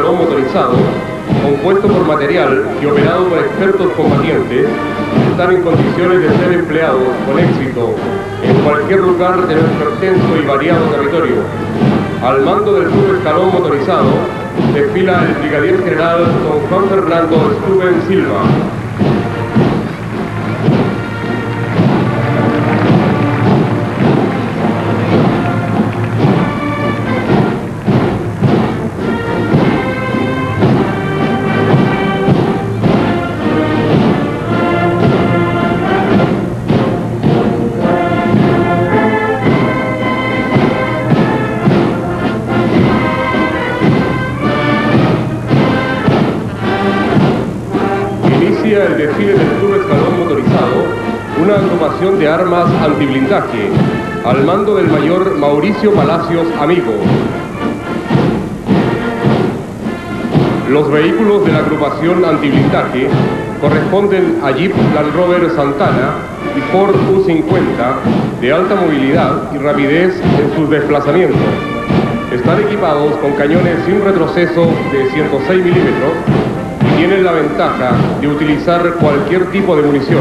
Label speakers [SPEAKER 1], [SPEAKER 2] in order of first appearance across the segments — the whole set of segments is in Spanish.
[SPEAKER 1] escalón motorizado, compuesto por material y operado por expertos combatientes, están en condiciones de ser empleados con éxito en cualquier lugar de nuestro extenso y variado territorio. Al mando del escalón motorizado desfila el brigadier general don Juan Fernando Stuben Silva, desfile del Club Escalón Motorizado, una agrupación de armas antiblindaje, al mando del mayor Mauricio Palacios Amigo. Los vehículos de la agrupación antiblindaje corresponden a Jeep Land Rover Santana y Ford U50 de alta movilidad y rapidez en sus desplazamientos. Están equipados con cañones sin retroceso de 106 milímetros tienen la ventaja de utilizar cualquier tipo de munición.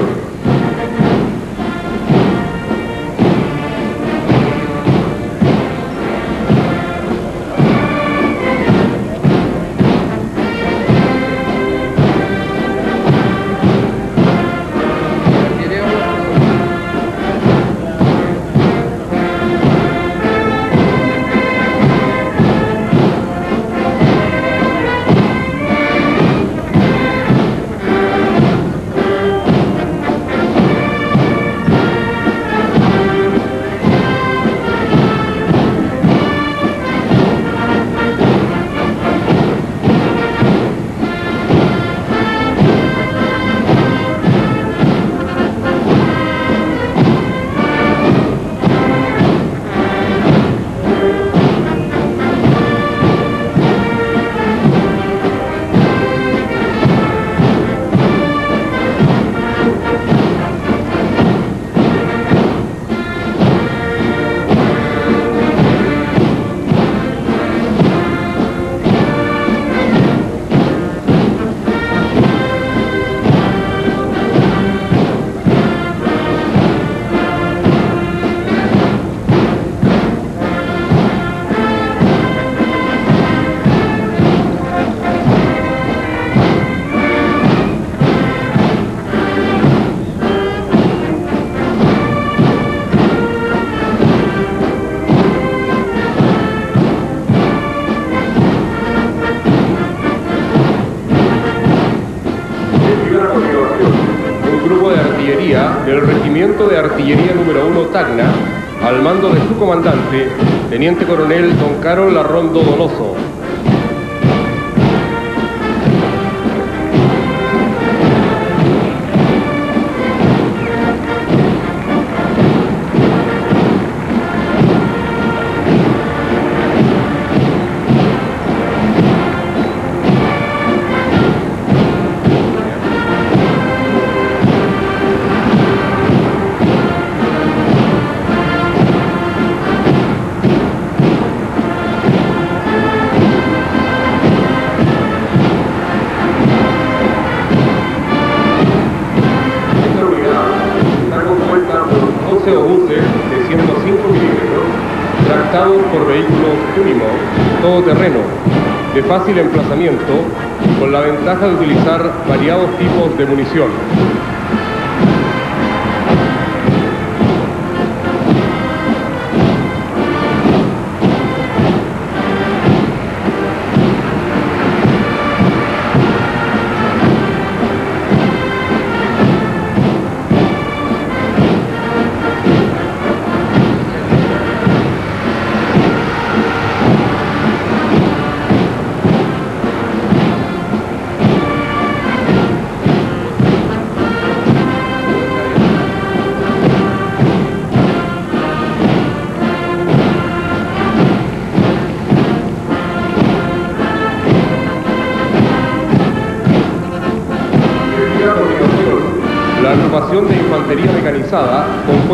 [SPEAKER 1] Regimiento de Artillería número 1 Tacna, al mando de su comandante, Teniente Coronel Don Carol Larrondo Donoso. Unimog todoterreno, de fácil emplazamiento, con la ventaja de utilizar variados tipos de munición.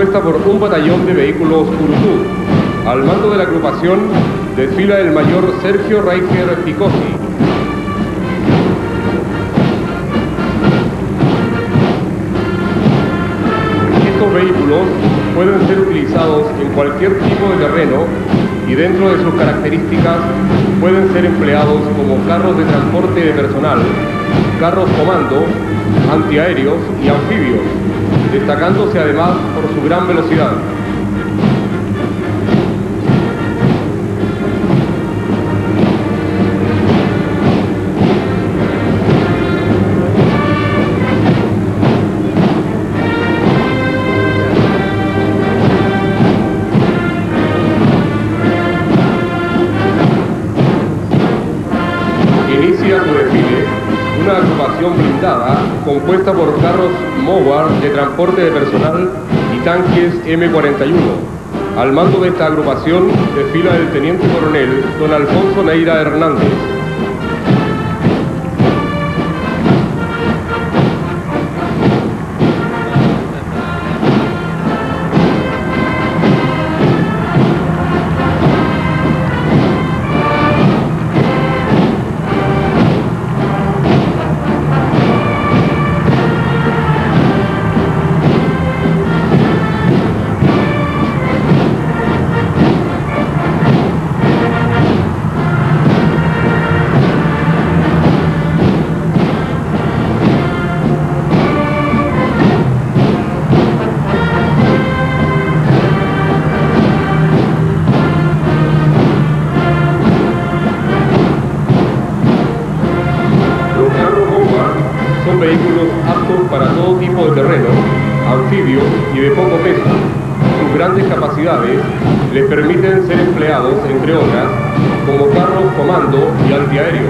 [SPEAKER 1] compuesta por un batallón de vehículos Urutú. Al mando de la agrupación desfila el mayor Sergio Reicher Picosi. Estos vehículos pueden ser utilizados en cualquier tipo de terreno y dentro de sus características pueden ser empleados como carros de transporte de personal, carros comando, antiaéreos y anfibios destacándose además por su gran velocidad. compuesta por carros Mowar de transporte de personal y tanques M41. Al mando de esta agrupación desfila el teniente coronel don Alfonso Neira Hernández. Y de poco peso. Sus grandes capacidades les permiten ser empleados, entre otras, como carros comando y antiaéreo.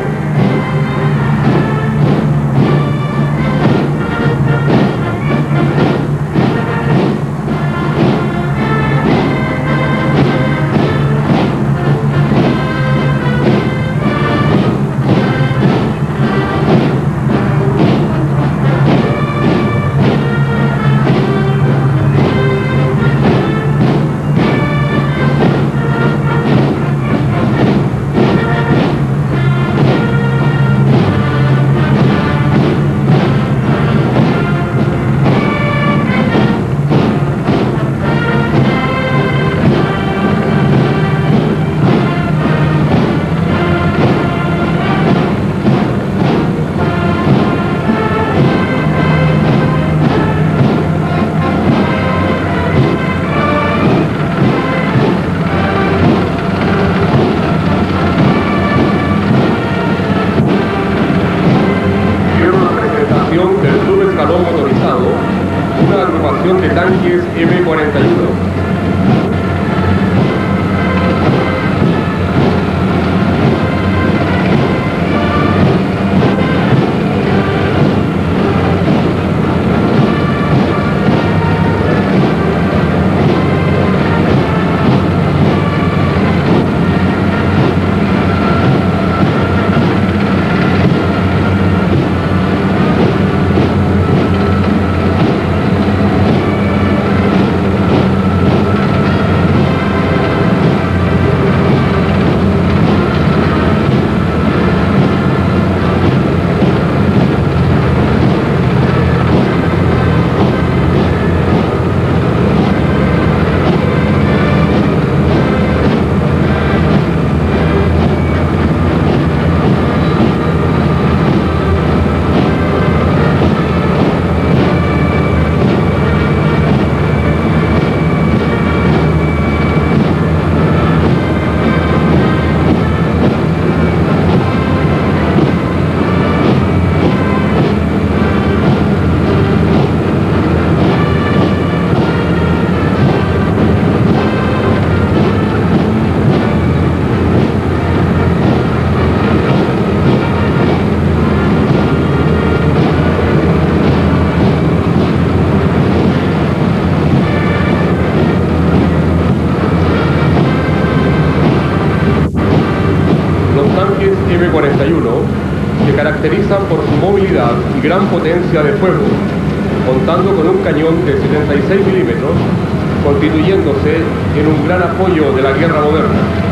[SPEAKER 1] Por su movilidad y gran potencia de fuego, contando con un cañón de 76 milímetros, constituyéndose en un gran apoyo de la guerra moderna.